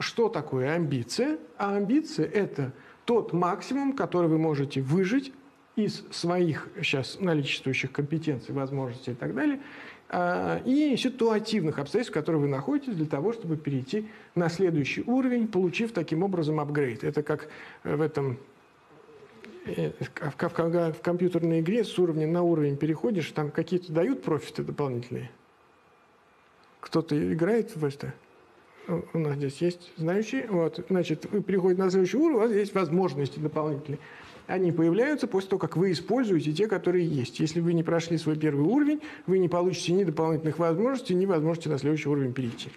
что такое амбиция? А амбиция – это тот максимум, который вы можете выжить из своих сейчас наличествующих компетенций, возможностей и так далее, а, и ситуативных обстоятельств, в которых вы находитесь для того, чтобы перейти на следующий уровень, получив таким образом апгрейд. Это как в этом э, в компьютерной игре с уровня на уровень переходишь, там какие-то дают профиты дополнительные. Кто-то играет в это? У нас здесь есть знающие. Вот, значит, вы переходите на следующий уровень, у вас есть возможности дополнительные они появляются после того, как вы используете те, которые есть. Если вы не прошли свой первый уровень, вы не получите ни дополнительных возможностей, ни возможности на следующий уровень перейти.